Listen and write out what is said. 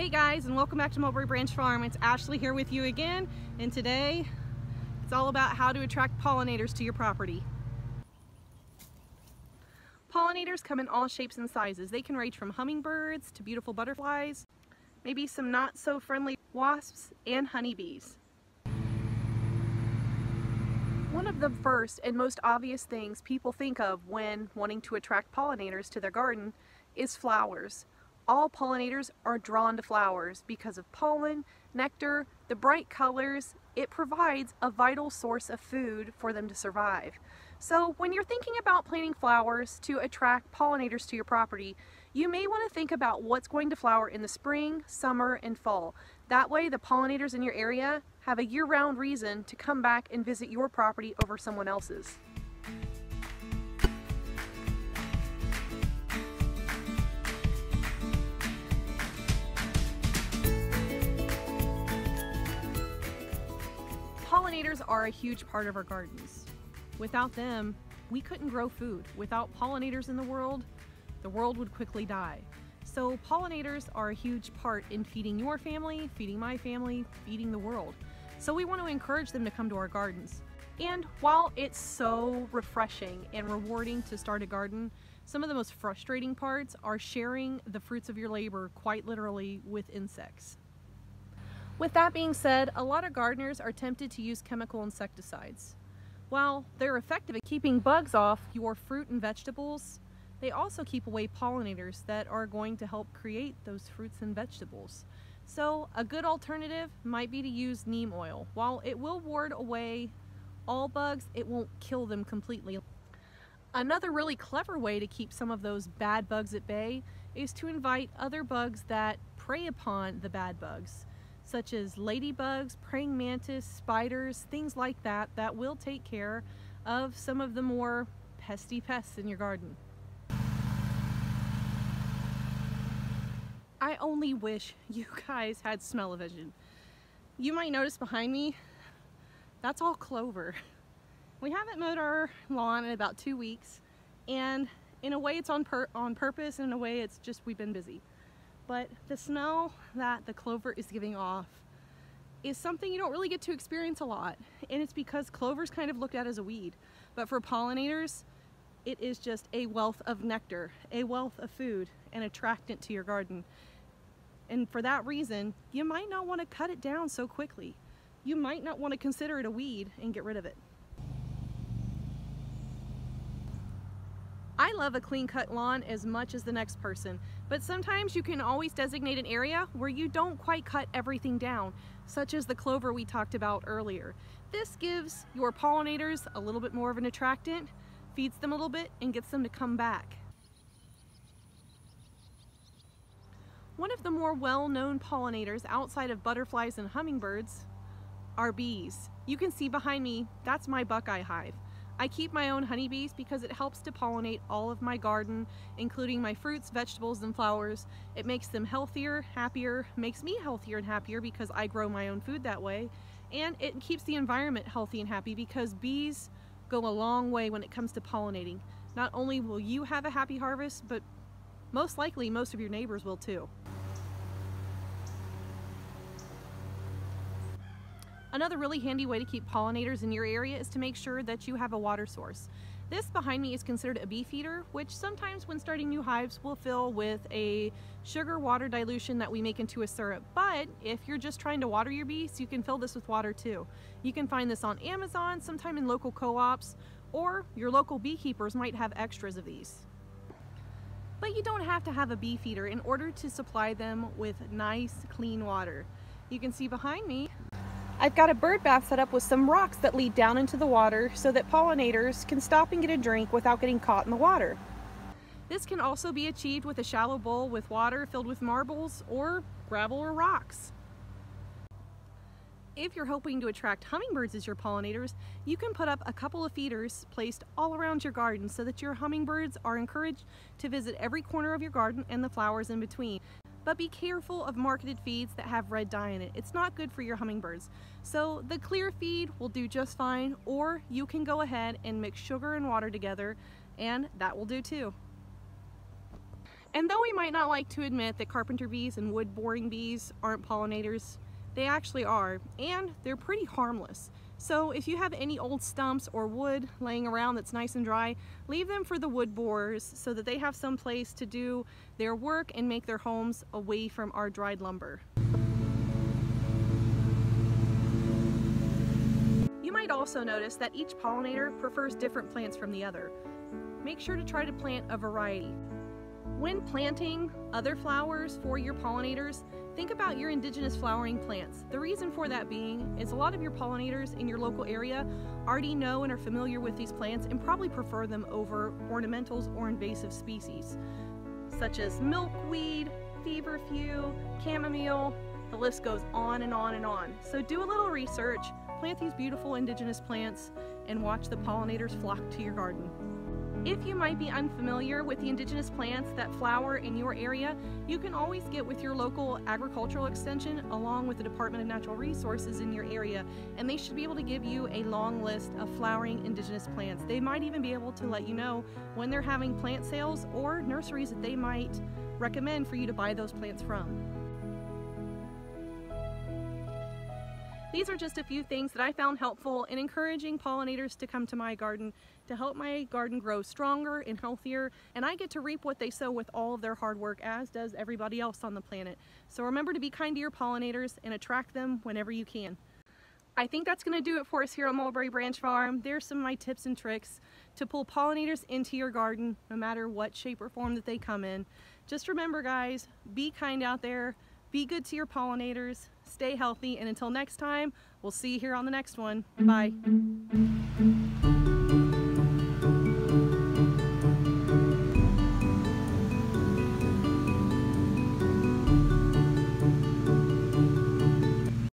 Hey guys and welcome back to Mulberry Branch Farm. It's Ashley here with you again and today it's all about how to attract pollinators to your property. Pollinators come in all shapes and sizes. They can range from hummingbirds to beautiful butterflies, maybe some not so friendly wasps and honeybees. One of the first and most obvious things people think of when wanting to attract pollinators to their garden is flowers all pollinators are drawn to flowers because of pollen, nectar, the bright colors. It provides a vital source of food for them to survive. So when you're thinking about planting flowers to attract pollinators to your property, you may want to think about what's going to flower in the spring, summer, and fall. That way the pollinators in your area have a year-round reason to come back and visit your property over someone else's. Pollinators are a huge part of our gardens. Without them, we couldn't grow food. Without pollinators in the world, the world would quickly die. So pollinators are a huge part in feeding your family, feeding my family, feeding the world. So we want to encourage them to come to our gardens. And while it's so refreshing and rewarding to start a garden, some of the most frustrating parts are sharing the fruits of your labor quite literally with insects. With that being said, a lot of gardeners are tempted to use chemical insecticides. While they're effective at keeping bugs off your fruit and vegetables, they also keep away pollinators that are going to help create those fruits and vegetables. So a good alternative might be to use neem oil. While it will ward away all bugs, it won't kill them completely. Another really clever way to keep some of those bad bugs at bay is to invite other bugs that prey upon the bad bugs such as ladybugs, praying mantis, spiders, things like that, that will take care of some of the more pesty pests in your garden. I only wish you guys had smell-o-vision. You might notice behind me, that's all clover. We haven't mowed our lawn in about two weeks, and in a way it's on, pur on purpose, and in a way it's just we've been busy but the smell that the clover is giving off is something you don't really get to experience a lot and it's because clover is kind of looked at as a weed. But for pollinators it is just a wealth of nectar a wealth of food and attractant to your garden. And for that reason you might not want to cut it down so quickly. You might not want to consider it a weed and get rid of it. I love a clean cut lawn as much as the next person, but sometimes you can always designate an area where you don't quite cut everything down, such as the clover we talked about earlier. This gives your pollinators a little bit more of an attractant, feeds them a little bit, and gets them to come back. One of the more well-known pollinators outside of butterflies and hummingbirds are bees. You can see behind me, that's my buckeye hive. I keep my own honeybees because it helps to pollinate all of my garden, including my fruits, vegetables, and flowers. It makes them healthier, happier, makes me healthier and happier because I grow my own food that way. And it keeps the environment healthy and happy because bees go a long way when it comes to pollinating. Not only will you have a happy harvest, but most likely most of your neighbors will too. Another really handy way to keep pollinators in your area is to make sure that you have a water source. This behind me is considered a bee feeder, which sometimes when starting new hives will fill with a sugar water dilution that we make into a syrup. But if you're just trying to water your bees, you can fill this with water too. You can find this on Amazon, sometime in local co-ops, or your local beekeepers might have extras of these. But you don't have to have a bee feeder in order to supply them with nice, clean water. You can see behind me, I've got a bird bath set up with some rocks that lead down into the water so that pollinators can stop and get a drink without getting caught in the water. This can also be achieved with a shallow bowl with water filled with marbles or gravel or rocks. If you're hoping to attract hummingbirds as your pollinators, you can put up a couple of feeders placed all around your garden so that your hummingbirds are encouraged to visit every corner of your garden and the flowers in between but be careful of marketed feeds that have red dye in it. It's not good for your hummingbirds. So the clear feed will do just fine, or you can go ahead and mix sugar and water together, and that will do too. And though we might not like to admit that carpenter bees and wood boring bees aren't pollinators, they actually are, and they're pretty harmless. So if you have any old stumps or wood laying around that's nice and dry, leave them for the wood borers so that they have some place to do their work and make their homes away from our dried lumber. You might also notice that each pollinator prefers different plants from the other. Make sure to try to plant a variety. When planting other flowers for your pollinators, think about your indigenous flowering plants. The reason for that being is a lot of your pollinators in your local area already know and are familiar with these plants and probably prefer them over ornamentals or invasive species, such as milkweed, feverfew, chamomile, the list goes on and on and on. So do a little research, plant these beautiful indigenous plants, and watch the pollinators flock to your garden. If you might be unfamiliar with the indigenous plants that flower in your area, you can always get with your local agricultural extension along with the Department of Natural Resources in your area and they should be able to give you a long list of flowering indigenous plants. They might even be able to let you know when they're having plant sales or nurseries that they might recommend for you to buy those plants from. These are just a few things that I found helpful in encouraging pollinators to come to my garden to help my garden grow stronger and healthier and I get to reap what they sow with all of their hard work as does everybody else on the planet. So remember to be kind to your pollinators and attract them whenever you can. I think that's going to do it for us here on Mulberry Branch Farm. There's some of my tips and tricks to pull pollinators into your garden no matter what shape or form that they come in. Just remember guys, be kind out there, be good to your pollinators, stay healthy, and until next time, we'll see you here on the next one. Bye.